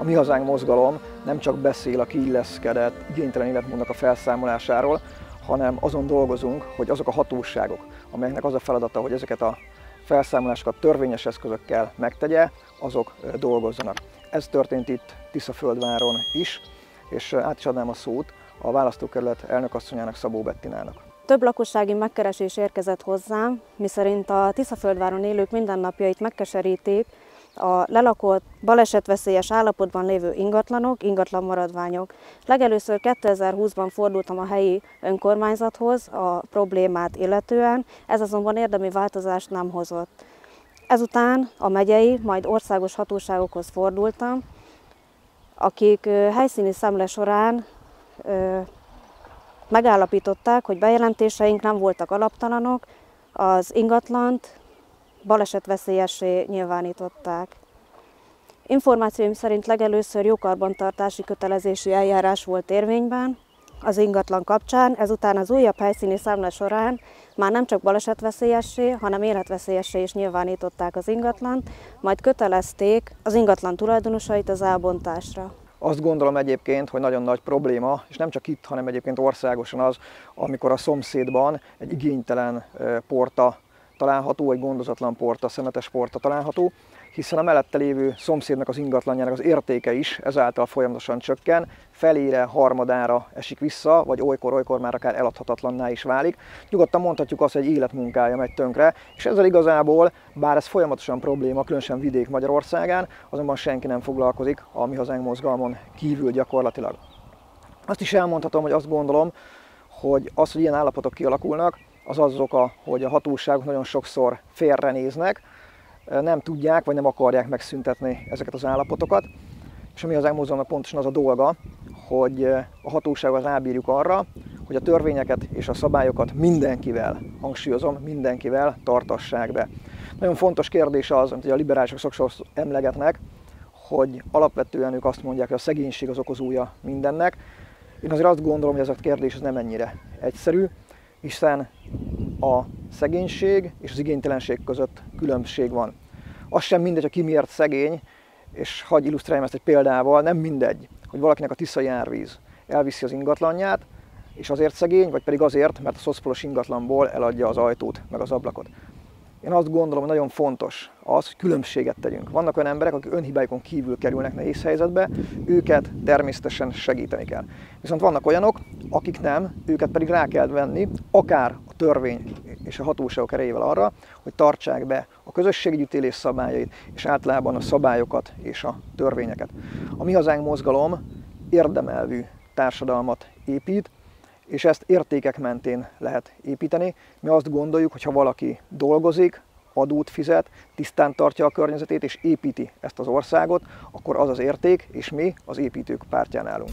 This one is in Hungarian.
A Mi Hazánk mozgalom nem csak beszél a kiilleszkedett, igénytelen életmódnak a felszámolásáról, hanem azon dolgozunk, hogy azok a hatóságok, amelyeknek az a feladata, hogy ezeket a felszámolásokat törvényes eszközökkel megtegye, azok dolgozzanak. Ez történt itt Tiszaföldváron is, és át is adnám a szót a választókerület elnökasszonyának Szabó Bettinának. Több lakossági megkeresés érkezett hozzám, miszerint a Tiszaföldváron élők mindennapjait megkeseríték a lelakott, balesetveszélyes állapotban lévő ingatlanok, ingatlan maradványok. Legelőször 2020-ban fordultam a helyi önkormányzathoz a problémát illetően, ez azonban érdemi változást nem hozott. Ezután a megyei, majd országos hatóságokhoz fordultam, akik helyszíni szemle során megállapították, hogy bejelentéseink nem voltak alaptalanok, az ingatlant balesetveszélyessé nyilvánították. Információim szerint legelőször jókarbantartási kötelezési eljárás volt érvényben az ingatlan kapcsán, ezután az újabb helyszíni számla során már nem csak balesetveszélyessé, hanem életveszélyessé is nyilvánították az ingatlant, majd kötelezték az ingatlan tulajdonosait az elbontásra. Azt gondolom egyébként, hogy nagyon nagy probléma, és nem csak itt, hanem egyébként országosan az, amikor a szomszédban egy igénytelen porta található, egy gondozatlan porta, szemetes porta található, hiszen a mellette lévő szomszédnak az ingatlanjának az értéke is ezáltal folyamatosan csökken, felére, harmadára esik vissza, vagy olykor-olykor már akár eladhatatlanná is válik. Nyugodtan mondhatjuk azt, hogy egy életmunkája megy tönkre, és ezzel igazából, bár ez folyamatosan probléma, különösen vidék Magyarországán, azonban senki nem foglalkozik a mi hazánk mozgalmon kívül gyakorlatilag. Azt is elmondhatom, hogy azt gondolom, hogy az, hogy ilyen állapotok kialakulnak, az az oka, hogy a hatóságok nagyon sokszor félrenéznek, nem tudják vagy nem akarják megszüntetni ezeket az állapotokat. És ami az elmúzónak pontosan az a dolga, hogy a hatóságot rábírjuk arra, hogy a törvényeket és a szabályokat mindenkivel, hangsúlyozom, mindenkivel tartassák be. Nagyon fontos kérdés az, amit a liberálisok sokszor emlegetnek, hogy alapvetően ők azt mondják, hogy a szegénység az okozója mindennek. Én azért azt gondolom, hogy ez a kérdés ez nem ennyire egyszerű, hiszen a szegénység és az igénytelenség között különbség van. Az sem mindegy, hogy ki miért szegény, és hagy illusztráljam ezt egy példával, nem mindegy, hogy valakinek a tiszai árvíz elviszi az ingatlanját, és azért szegény, vagy pedig azért, mert a szoszpolos ingatlanból eladja az ajtót, meg az ablakot. Én azt gondolom, hogy nagyon fontos az, hogy különbséget tegyünk. Vannak olyan emberek, akik önhibáikon kívül kerülnek nehéz helyzetbe, őket természetesen segíteni kell. Viszont vannak olyanok, akik nem, őket pedig rá kell venni, akár a törvény és a hatóságok erejével arra, hogy tartsák be a közösségügyítélés szabályait, és általában a szabályokat és a törvényeket. A Mi Hazánk mozgalom érdemelvű társadalmat épít, és ezt értékek mentén lehet építeni. Mi azt gondoljuk, hogy ha valaki dolgozik, adót fizet, tisztán tartja a környezetét és építi ezt az országot, akkor az az érték, és mi az építők pártján állunk.